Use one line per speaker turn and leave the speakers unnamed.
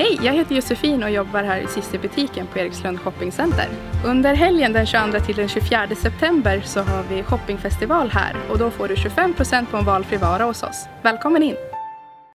Hej, jag heter Josefin och jobbar här i Systerbutiken på Erikslund Shoppingcenter. Under helgen den 22 till den 24 september så har vi shoppingfestival här och då får du 25% på en valfri vara hos oss. Välkommen in!